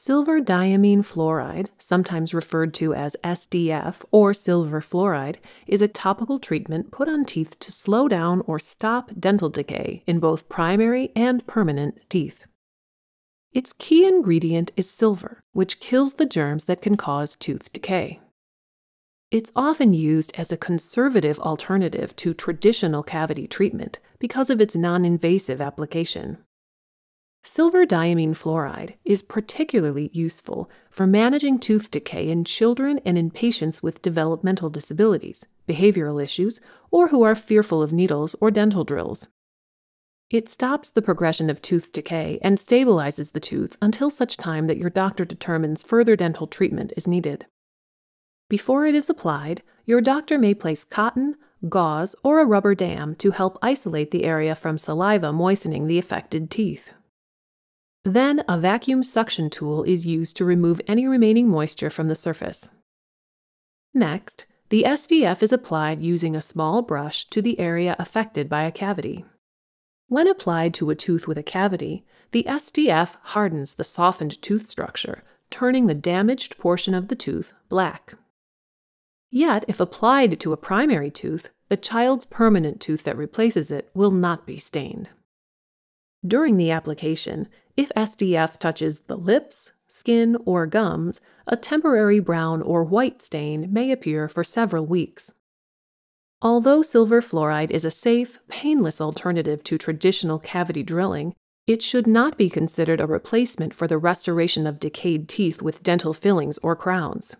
Silver diamine fluoride, sometimes referred to as SDF or silver fluoride, is a topical treatment put on teeth to slow down or stop dental decay in both primary and permanent teeth. Its key ingredient is silver, which kills the germs that can cause tooth decay. It's often used as a conservative alternative to traditional cavity treatment because of its non invasive application. Silver diamine fluoride is particularly useful for managing tooth decay in children and in patients with developmental disabilities, behavioral issues, or who are fearful of needles or dental drills. It stops the progression of tooth decay and stabilizes the tooth until such time that your doctor determines further dental treatment is needed. Before it is applied, your doctor may place cotton, gauze, or a rubber dam to help isolate the area from saliva moistening the affected teeth. Then, a vacuum suction tool is used to remove any remaining moisture from the surface. Next, the SDF is applied using a small brush to the area affected by a cavity. When applied to a tooth with a cavity, the SDF hardens the softened tooth structure, turning the damaged portion of the tooth black. Yet, if applied to a primary tooth, the child's permanent tooth that replaces it will not be stained. During the application, if SDF touches the lips, skin, or gums, a temporary brown or white stain may appear for several weeks. Although silver fluoride is a safe, painless alternative to traditional cavity drilling, it should not be considered a replacement for the restoration of decayed teeth with dental fillings or crowns.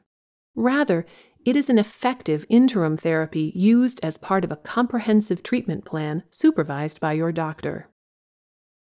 Rather, it is an effective interim therapy used as part of a comprehensive treatment plan supervised by your doctor.